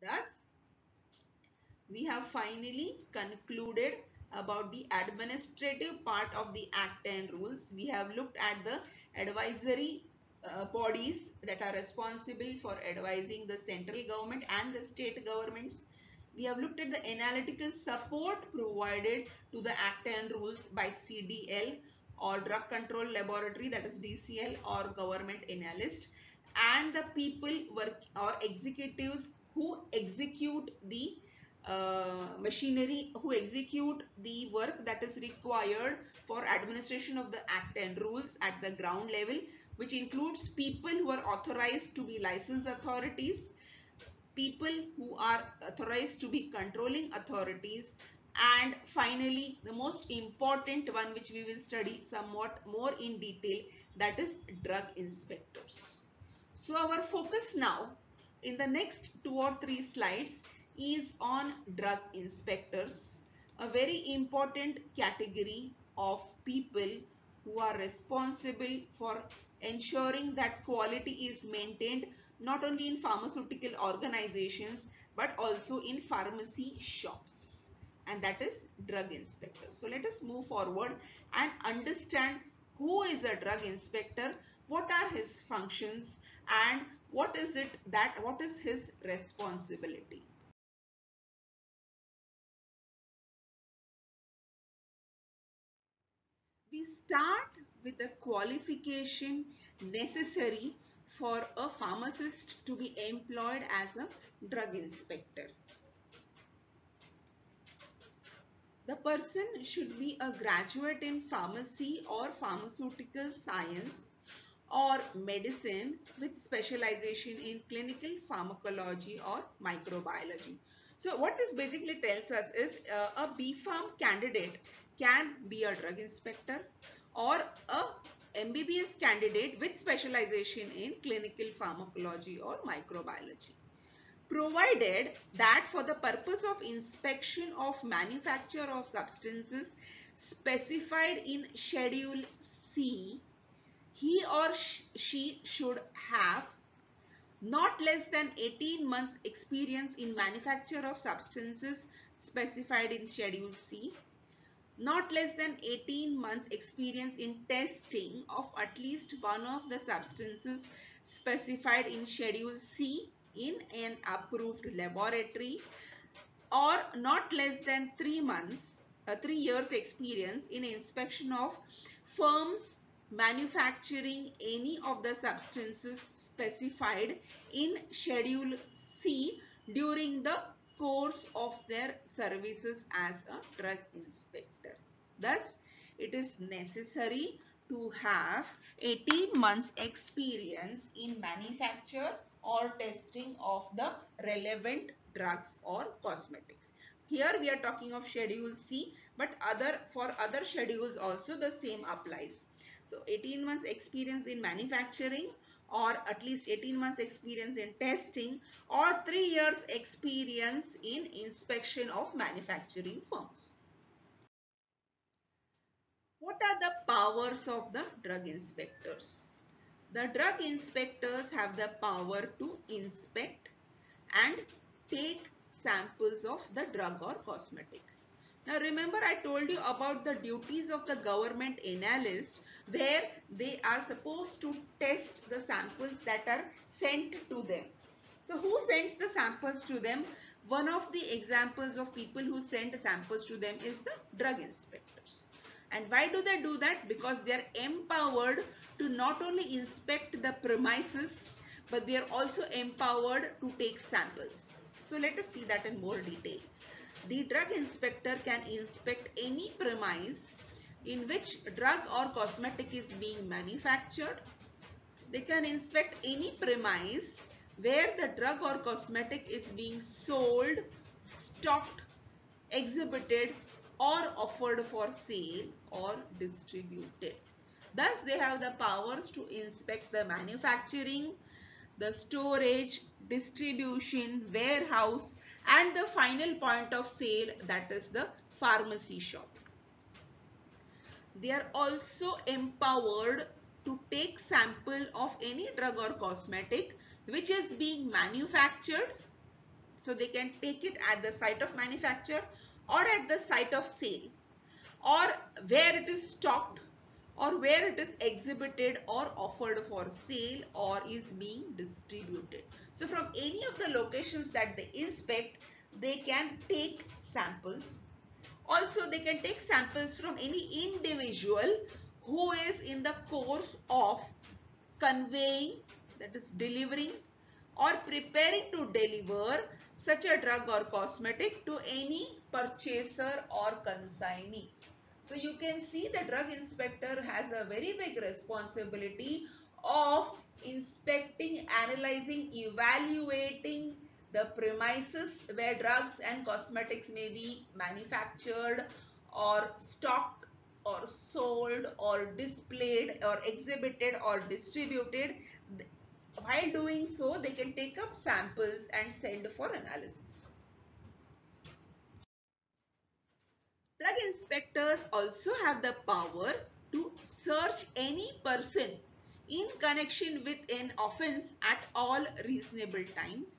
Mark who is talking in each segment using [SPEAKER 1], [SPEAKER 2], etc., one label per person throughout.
[SPEAKER 1] Thus, we have finally concluded about the administrative part of the Act and rules. We have looked at the advisory uh, bodies that are responsible for advising the central government and the state governments. We have looked at the analytical support provided to the Act and rules by CDL or Drug Control Laboratory that is DCL or government analyst and the people work or executives who execute the uh, machinery who execute the work that is required for administration of the act and rules at the ground level which includes people who are authorized to be license authorities people who are authorized to be controlling authorities and finally the most important one which we will study somewhat more in detail that is drug inspectors. So our focus now in the next two or three slides is on drug inspectors, a very important category of people who are responsible for ensuring that quality is maintained not only in pharmaceutical organizations but also in pharmacy shops and that is drug inspectors. So let us move forward and understand who is a drug inspector, what are his functions and what is it that what is his responsibility. We start with the qualification necessary for a pharmacist to be employed as a drug inspector. The person should be a graduate in pharmacy or pharmaceutical science or medicine with specialization in clinical pharmacology or microbiology. So what this basically tells us is uh, a candidate can be a drug inspector or a MBBS candidate with specialization in clinical pharmacology or microbiology. Provided that for the purpose of inspection of manufacture of substances specified in Schedule C he or she should have not less than 18 months experience in manufacture of substances specified in Schedule C, not less than 18 months experience in testing of at least one of the substances specified in Schedule C in an approved laboratory or not less than 3 months, uh, 3 years experience in inspection of firms manufacturing any of the substances specified in Schedule C during the course of their services as a drug inspector. Thus, it is necessary to have 18 months experience in manufacture or testing of the relevant drugs or cosmetics. Here we are talking of Schedule C but other for other schedules also the same applies. So 18 months experience in manufacturing or at least 18 months experience in testing or 3 years experience in inspection of manufacturing firms. What are the powers of the drug inspectors? The drug inspectors have the power to inspect and take samples of the drug or cosmetic. Now remember I told you about the duties of the government analyst where they are supposed to test the samples that are sent to them. So who sends the samples to them? One of the examples of people who send samples to them is the drug inspectors. And why do they do that? Because they are empowered to not only inspect the premises but they are also empowered to take samples. So let us see that in more detail the drug inspector can inspect any premise in which drug or cosmetic is being manufactured. They can inspect any premise where the drug or cosmetic is being sold, stocked, exhibited or offered for sale or distributed. Thus, they have the powers to inspect the manufacturing, the storage, distribution, warehouse and the final point of sale that is the pharmacy shop. They are also empowered to take sample of any drug or cosmetic which is being manufactured. So they can take it at the site of manufacture or at the site of sale or where it is stocked or where it is exhibited or offered for sale or is being distributed. So from any of the locations that they inspect, they can take samples. Also, they can take samples from any individual who is in the course of conveying, that is delivering or preparing to deliver such a drug or cosmetic to any purchaser or consignee. So you can see the drug inspector has a very big responsibility of inspecting, analyzing, evaluating the premises where drugs and cosmetics may be manufactured or stocked or sold or displayed or exhibited or distributed. While doing so, they can take up samples and send for analysis. Drug inspectors also have the power to search any person in connection with an offence at all reasonable times.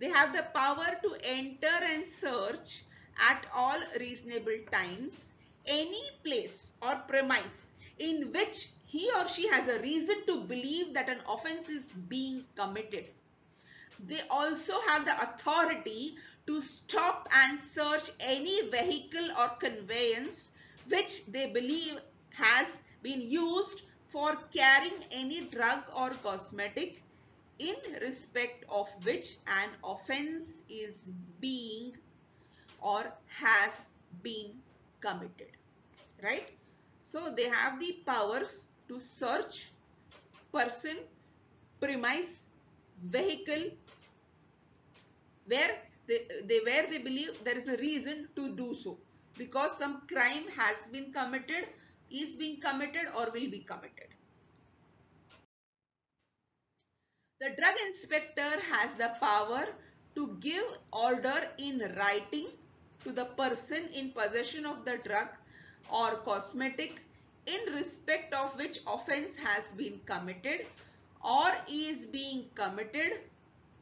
[SPEAKER 1] They have the power to enter and search at all reasonable times any place or premise in which he or she has a reason to believe that an offence is being committed. They also have the authority to stop and search any vehicle or conveyance which they believe has been used for carrying any drug or cosmetic in respect of which an offence is being or has been committed right? So they have the powers to search person premise vehicle where they, they where they believe there is a reason to do so. Because some crime has been committed is being committed or will be committed the drug inspector has the power to give order in writing to the person in possession of the drug or cosmetic in respect of which offence has been committed or is being committed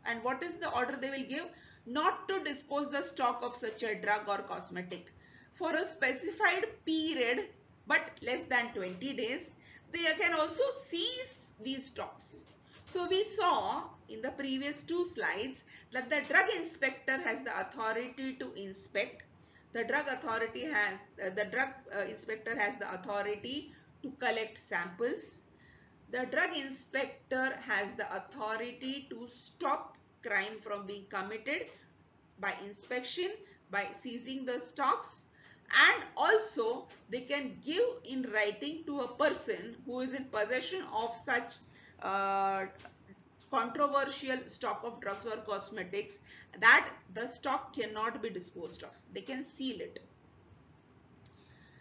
[SPEAKER 1] and what is the order they will give not to dispose the stock of such a drug or cosmetic for a specified period but less than 20 days. They can also seize these stocks. So we saw in the previous two slides that the drug inspector has the authority to inspect. The drug authority has, uh, the drug uh, inspector has the authority to collect samples. The drug inspector has the authority to stop crime from being committed by inspection, by seizing the stocks and also they can give in writing to a person who is in possession of such uh, controversial stock of drugs or cosmetics that the stock cannot be disposed of. They can seal it.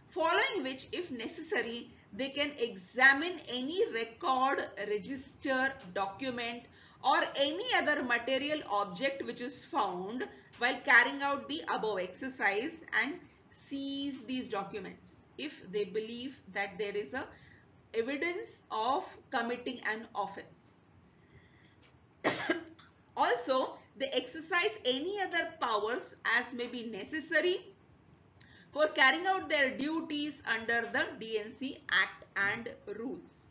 [SPEAKER 1] Following which if necessary they can examine any record, register, document or any other material object which is found while carrying out the above exercise and seize these documents if they believe that there is a evidence of committing an offence. also, they exercise any other powers as may be necessary for carrying out their duties under the D&C Act and rules.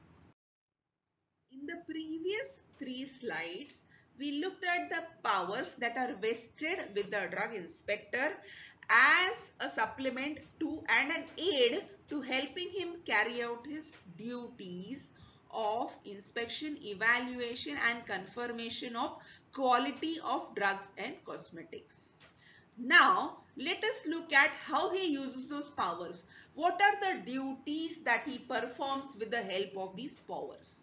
[SPEAKER 1] In the previous three slides, we looked at the powers that are vested with the drug inspector supplement to and an aid to helping him carry out his duties of inspection, evaluation and confirmation of quality of drugs and cosmetics. Now, let us look at how he uses those powers. What are the duties that he performs with the help of these powers?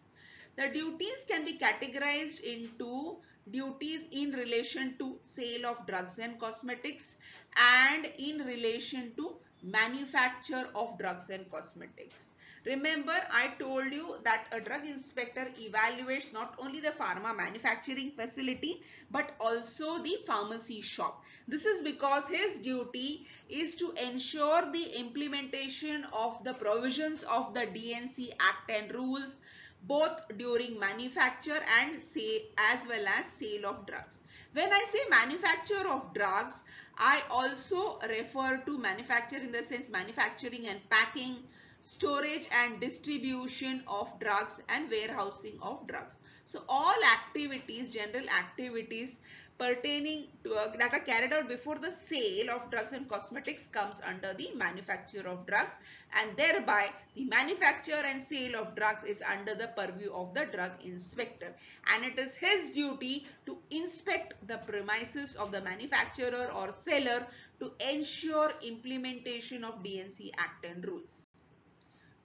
[SPEAKER 1] The duties can be categorized into duties in relation to sale of drugs and cosmetics and in relation to manufacture of drugs and cosmetics. Remember, I told you that a drug inspector evaluates not only the pharma manufacturing facility but also the pharmacy shop. This is because his duty is to ensure the implementation of the provisions of the D&C Act and rules both during manufacture and say as well as sale of drugs. When I say manufacture of drugs, I also refer to manufacture in the sense manufacturing and packing, storage and distribution of drugs and warehousing of drugs. So all activities, general activities pertaining to uh, that are carried out before the sale of drugs and cosmetics comes under the manufacture of drugs and thereby the manufacture and sale of drugs is under the purview of the drug inspector and it is his duty to inspect the premises of the manufacturer or seller to ensure implementation of D&C Act and rules.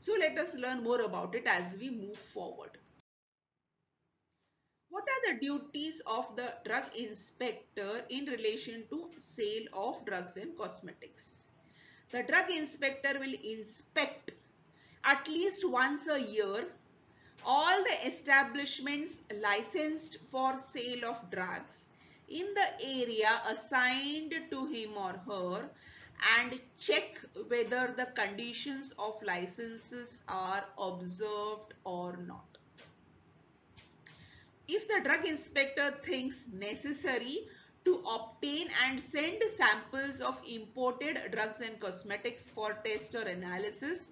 [SPEAKER 1] So let us learn more about it as we move forward. What are the duties of the drug inspector in relation to sale of drugs and cosmetics? The drug inspector will inspect at least once a year all the establishments licensed for sale of drugs in the area assigned to him or her and check whether the conditions of licenses are observed or not if the drug inspector thinks necessary to obtain and send samples of imported drugs and cosmetics for test or analysis,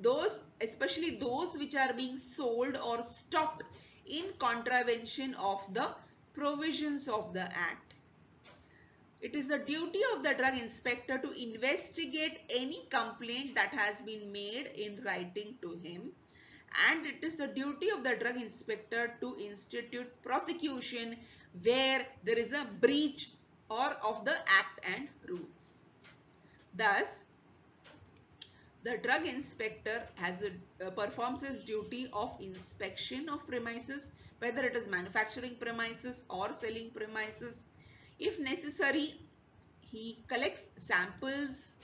[SPEAKER 1] those especially those which are being sold or stocked in contravention of the provisions of the act. It is the duty of the drug inspector to investigate any complaint that has been made in writing to him and it is the duty of the drug inspector to institute prosecution where there is a breach or of the act and rules. Thus, the drug inspector has a, uh, performs his duty of inspection of premises whether it is manufacturing premises or selling premises. If necessary, he collects samples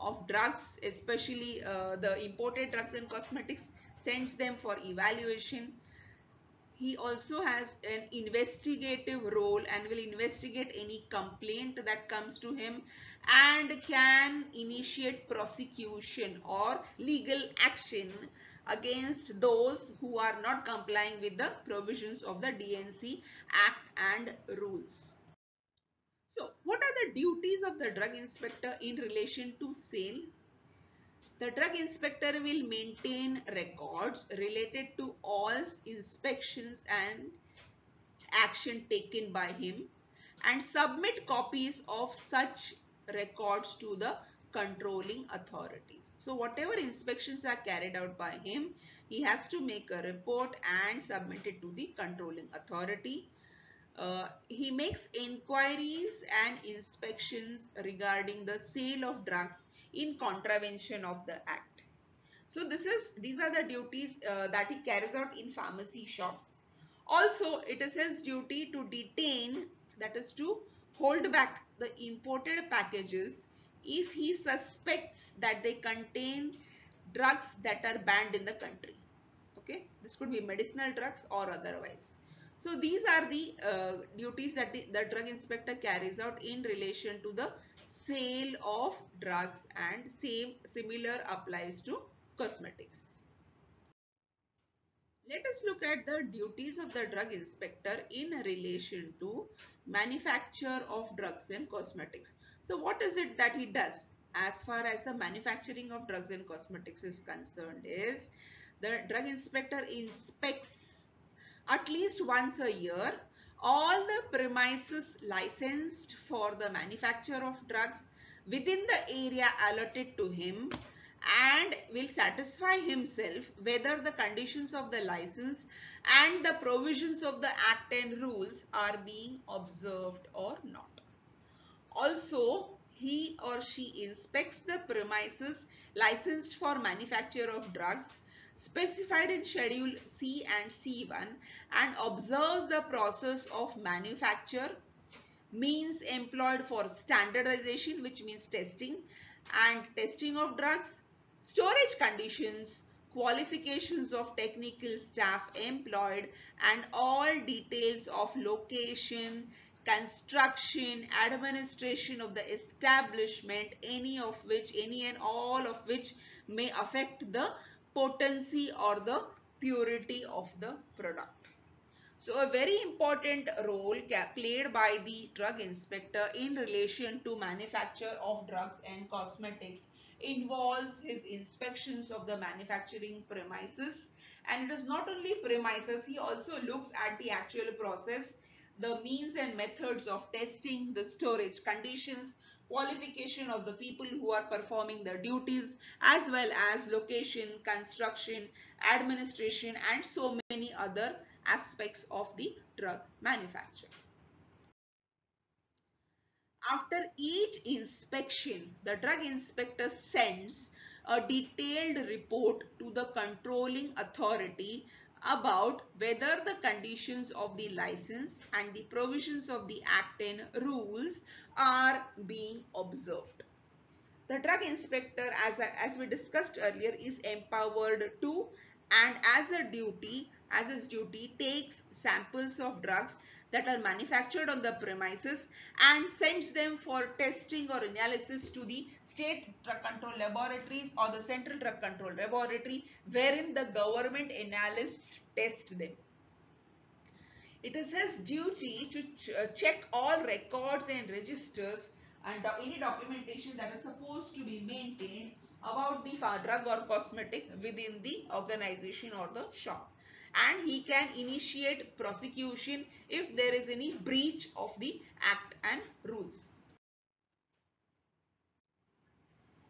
[SPEAKER 1] of drugs especially uh, the imported drugs and cosmetics sends them for evaluation. He also has an investigative role and will investigate any complaint that comes to him and can initiate prosecution or legal action against those who are not complying with the provisions of the D&C Act and rules. So, what are the duties of the drug inspector in relation to sale? The drug inspector will maintain records related to all inspections and action taken by him and submit copies of such records to the controlling authorities. So whatever inspections are carried out by him, he has to make a report and submit it to the controlling authority. Uh, he makes inquiries and inspections regarding the sale of drugs in contravention of the act. So this is these are the duties uh, that he carries out in pharmacy shops. Also, it is his duty to detain that is to hold back the imported packages if he suspects that they contain drugs that are banned in the country. Okay, this could be medicinal drugs or otherwise. So these are the uh, duties that the, the drug inspector carries out in relation to the sale of drugs and same similar applies to cosmetics. Let us look at the duties of the drug inspector in relation to manufacture of drugs and cosmetics. So what is it that he does as far as the manufacturing of drugs and cosmetics is concerned is the drug inspector inspects at least once a year all the premises licensed for the manufacture of drugs within the area allotted to him and will satisfy himself whether the conditions of the license and the provisions of the act and rules are being observed or not. Also, he or she inspects the premises licensed for manufacture of drugs specified in Schedule C and C1 and observes the process of manufacture, means employed for standardization which means testing and testing of drugs, storage conditions, qualifications of technical staff employed and all details of location, construction, administration of the establishment, any of which, any and all of which may affect the potency or the purity of the product. So a very important role played by the drug inspector in relation to manufacture of drugs and cosmetics involves his inspections of the manufacturing premises and it is not only premises he also looks at the actual process the means and methods of testing the storage conditions qualification of the people who are performing the duties as well as location construction administration and so many other aspects of the drug manufacture. After each inspection, the drug inspector sends a detailed report to the controlling authority about whether the conditions of the license and the provisions of the Act and rules are being observed. The drug inspector, as, as we discussed earlier, is empowered to and as a duty, as his duty, takes samples of drugs that are manufactured on the premises and sends them for testing or analysis to the state drug control laboratories or the central drug control laboratory wherein the government analysts test them. It is his duty to ch uh, check all records and registers and any documentation that is supposed to be maintained about the drug or cosmetic within the organization or the shop and he can initiate prosecution if there is any breach of the act and rules.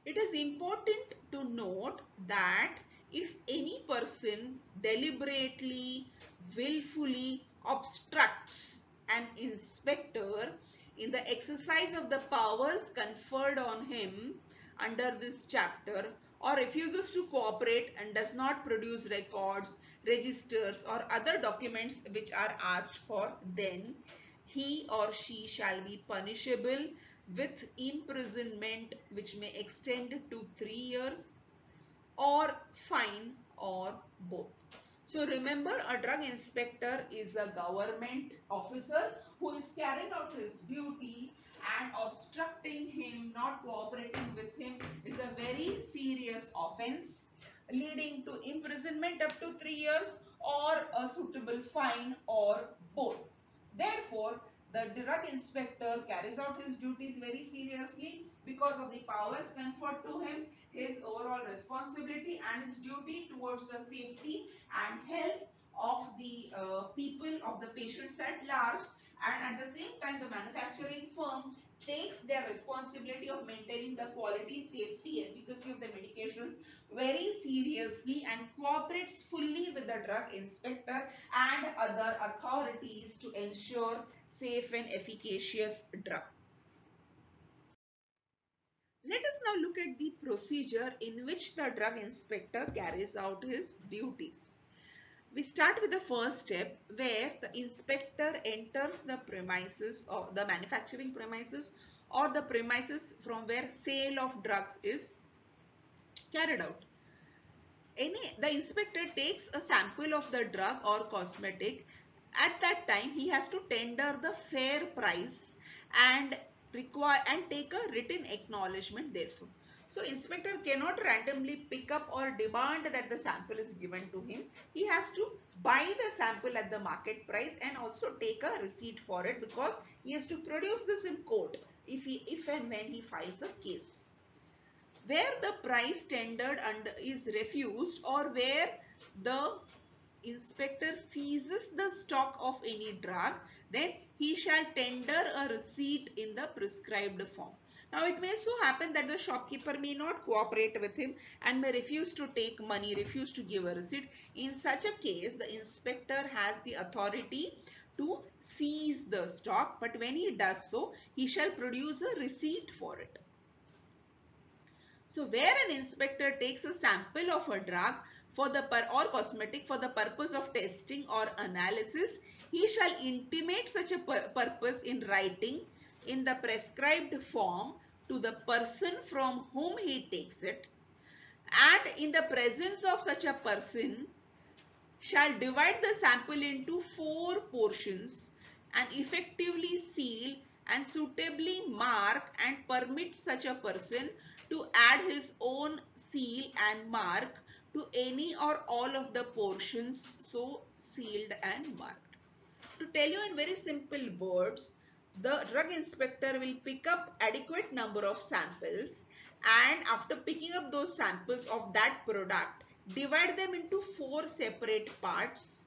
[SPEAKER 1] It is important to note that if any person deliberately, willfully obstructs an inspector in the exercise of the powers conferred on him under this chapter or refuses to cooperate and does not produce records, registers or other documents which are asked for then he or she shall be punishable with imprisonment which may extend to three years or fine or both. So remember a drug inspector is a government officer who is carrying out his duty and obstructing him, not cooperating with him is a very serious offense leading to imprisonment up to 3 years or a suitable fine or both. Therefore, the drug inspector carries out his duties very seriously because of the powers conferred to him, his overall responsibility and his duty towards the safety and health of the uh, people, of the patients at large. And at the same time the manufacturing firm takes their responsibility of maintaining the quality, safety, efficacy of the medications very seriously and cooperates fully with the drug inspector and other authorities to ensure safe and efficacious drug. Let us now look at the procedure in which the drug inspector carries out his duties. We start with the first step where the inspector enters the premises or the manufacturing premises or the premises from where sale of drugs is carried out. Any, the inspector takes a sample of the drug or cosmetic. At that time, he has to tender the fair price and require and take a written acknowledgement therefore. So inspector cannot randomly pick up or demand that the sample is given to him. He has to buy the sample at the market price and also take a receipt for it because he has to produce this in court if he if and when he files a case. Where the price tendered and is refused or where the inspector seizes the stock of any drug then he shall tender a receipt in the prescribed form. Now it may so happen that the shopkeeper may not cooperate with him and may refuse to take money, refuse to give a receipt. In such a case, the inspector has the authority to seize the stock but when he does so, he shall produce a receipt for it. So where an inspector takes a sample of a drug for the or cosmetic for the purpose of testing or analysis, he shall intimate such a pur purpose in writing in the prescribed form to the person from whom he takes it. And in the presence of such a person shall divide the sample into four portions and effectively seal and suitably mark and permit such a person to add his own seal and mark to any or all of the portions so sealed and marked. To tell you in very simple words, the drug inspector will pick up adequate number of samples and after picking up those samples of that product, divide them into four separate parts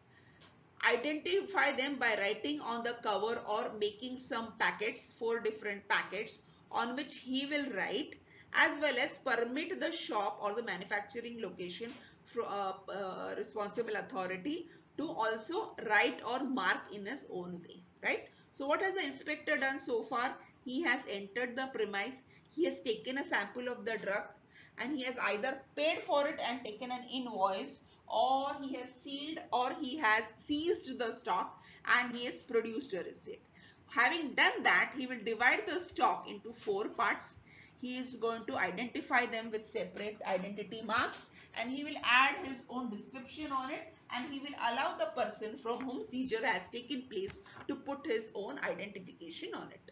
[SPEAKER 1] identify them by writing on the cover or making some packets, four different packets on which he will write as well as permit the shop or the manufacturing location for, uh, uh, responsible authority to also write or mark in his own way, right? So what has the inspector done so far? He has entered the premise, he has taken a sample of the drug and he has either paid for it and taken an invoice or he has sealed or he has seized the stock and he has produced a receipt. Having done that, he will divide the stock into four parts. He is going to identify them with separate identity marks and he will add his own description on it and he will allow the person from whom seizure has taken place to put his own identification on it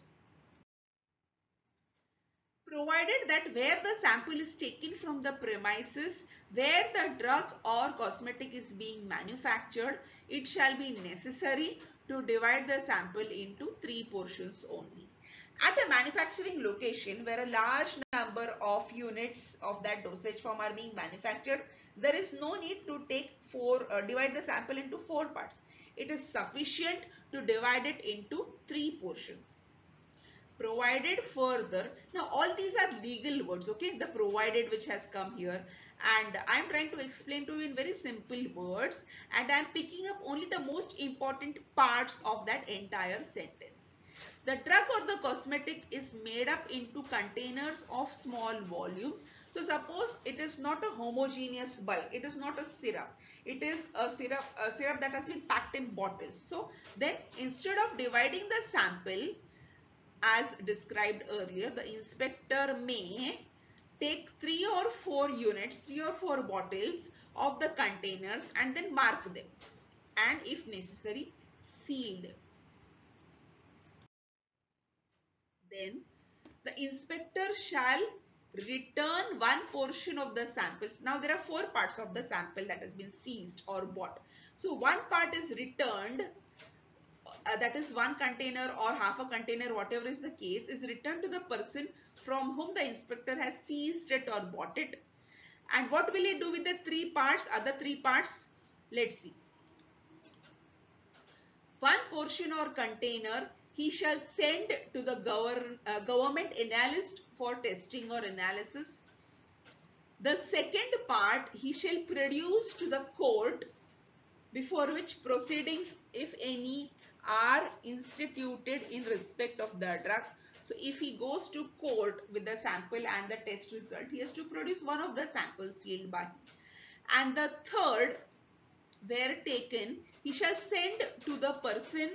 [SPEAKER 1] provided that where the sample is taken from the premises where the drug or cosmetic is being manufactured, it shall be necessary to divide the sample into three portions only. At a manufacturing location where a large number of units of that dosage form are being manufactured, there is no need to take four, uh, divide the sample into four parts. It is sufficient to divide it into three portions provided further now all these are legal words okay the provided which has come here and I am trying to explain to you in very simple words and I am picking up only the most important parts of that entire sentence. The drug or the cosmetic is made up into containers of small volume. So suppose it is not a homogeneous bulk, it is not a syrup, it is a syrup, a syrup that has been packed in bottles. So then instead of dividing the sample as described earlier, the inspector may take three or four units, three or four bottles of the containers and then mark them and if necessary seal them. Then the inspector shall return one portion of the samples. Now there are four parts of the sample that has been seized or bought. So one part is returned uh, that is one container or half a container whatever is the case is returned to the person from whom the inspector has seized it or bought it. And what will he do with the three parts, other three parts? Let's see. One portion or container he shall send to the govern, uh, government analyst for testing or analysis. The second part he shall produce to the court before which proceedings, if any, are instituted in respect of the drug so if he goes to court with the sample and the test result, he has to produce one of the samples sealed by him. And the third, where taken, he shall send to the person,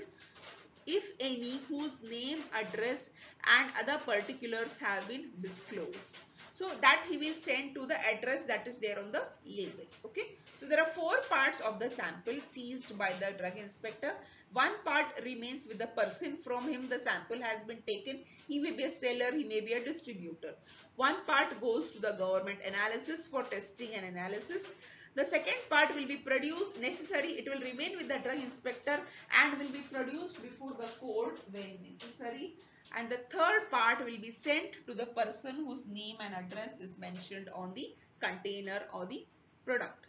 [SPEAKER 1] if any, whose name, address and other particulars have been disclosed. So that he will send to the address that is there on the label. Okay. So there are four parts of the sample seized by the drug inspector. One part remains with the person from whom the sample has been taken. He may be a seller, he may be a distributor. One part goes to the government analysis for testing and analysis. The second part will be produced necessary. It will remain with the drug inspector and will be produced before the court when necessary and the third part will be sent to the person whose name and address is mentioned on the container or the product.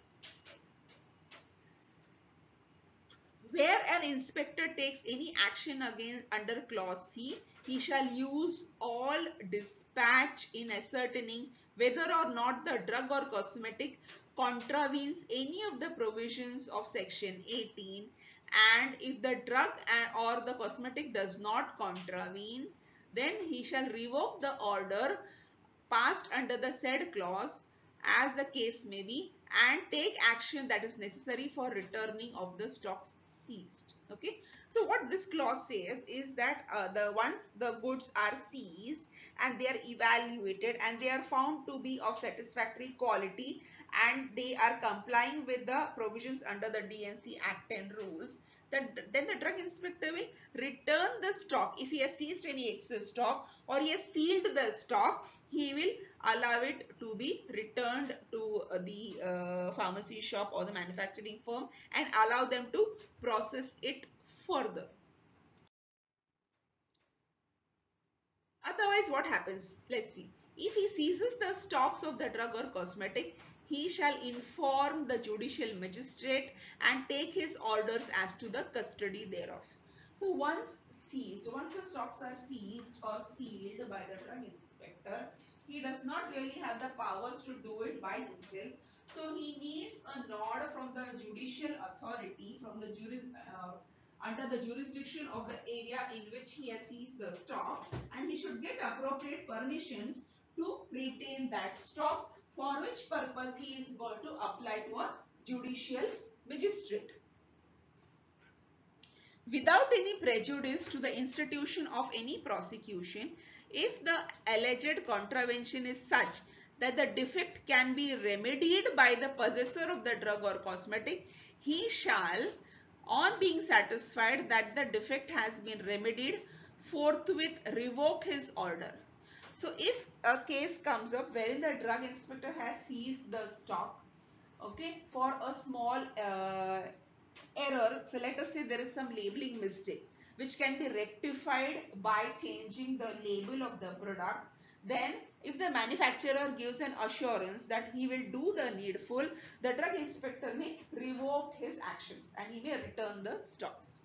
[SPEAKER 1] Where an inspector takes any action against under clause C, he shall use all dispatch in ascertaining whether or not the drug or cosmetic contravenes any of the provisions of section 18 and if the drug and or the cosmetic does not contravene then he shall revoke the order passed under the said clause as the case may be and take action that is necessary for returning of the stocks seized. Okay? So what this clause says is that uh, the once the goods are seized and they are evaluated and they are found to be of satisfactory quality and they are complying with the provisions under the D&C Act 10 rules, that then the drug inspector will return the stock if he has seized any excess stock or he has sealed the stock he will allow it to be returned to uh, the uh, pharmacy shop or the manufacturing firm and allow them to process it further. Otherwise what happens? Let's see. If he seizes the stocks of the drug or cosmetic, he shall inform the judicial magistrate and take his orders as to the custody thereof. So once seized, once the stocks are seized or sealed by the drug inspector, he does not really have the powers to do it by himself. So he needs a nod from the judicial authority, from the juris, uh, under the jurisdiction of the area in which he has seized the stock and he should get appropriate permissions to retain that stock for which purpose he is going to apply to a judicial magistrate. Without any prejudice to the institution of any prosecution, if the alleged contravention is such that the defect can be remedied by the possessor of the drug or cosmetic, he shall, on being satisfied that the defect has been remedied, forthwith revoke his order. So if a case comes up wherein the drug inspector has seized the stock, okay, for a small uh, error, so let us say there is some labeling mistake which can be rectified by changing the label of the product then if the manufacturer gives an assurance that he will do the needful the drug inspector may revoke his actions and he may return the stocks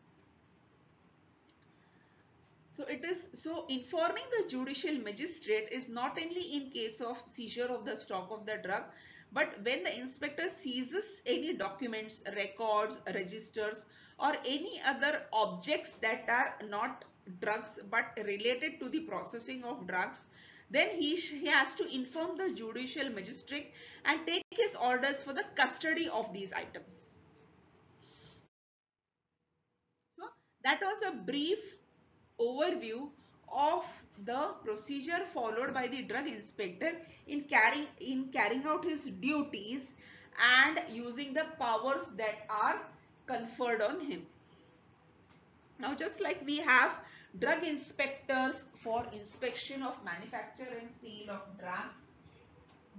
[SPEAKER 1] so it is so informing the judicial magistrate is not only in case of seizure of the stock of the drug but when the inspector seizes any documents, records, registers or any other objects that are not drugs but related to the processing of drugs, then he, he has to inform the judicial magistrate and take his orders for the custody of these items. So that was a brief overview of the procedure followed by the drug inspector in carrying in carrying out his duties and using the powers that are conferred on him. Now just like we have drug inspectors for inspection of manufacture and sale of drugs,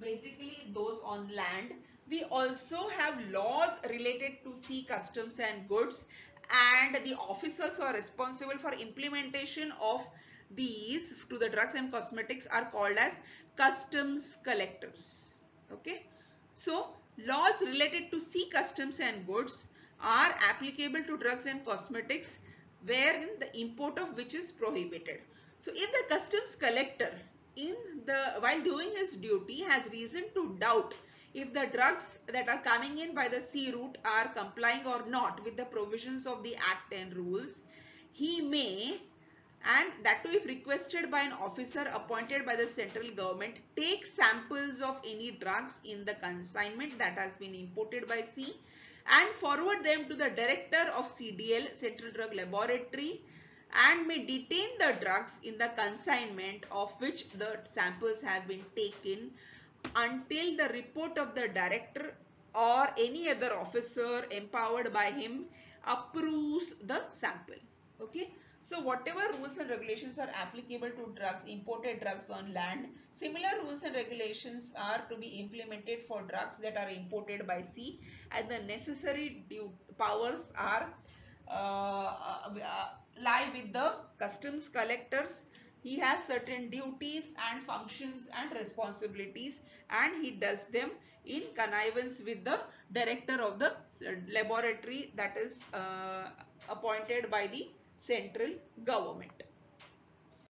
[SPEAKER 1] basically those on land, we also have laws related to sea customs and goods and the officers who are responsible for implementation of these to the drugs and cosmetics are called as customs collectors. Okay. So laws related to sea customs and goods are applicable to drugs and cosmetics wherein the import of which is prohibited. So if the customs collector in the while doing his duty has reason to doubt if the drugs that are coming in by the sea route are complying or not with the provisions of the act and rules, he may and that too if requested by an officer appointed by the central government take samples of any drugs in the consignment that has been imported by sea and forward them to the director of CDL Central Drug Laboratory and may detain the drugs in the consignment of which the samples have been taken until the report of the director or any other officer empowered by him approves the sample okay so whatever rules and regulations are applicable to drugs, imported drugs on land, similar rules and regulations are to be implemented for drugs that are imported by sea and the necessary due powers are uh, uh, lie with the customs collectors. He has certain duties and functions and responsibilities and he does them in connivance with the director of the laboratory that is uh, appointed by the central government.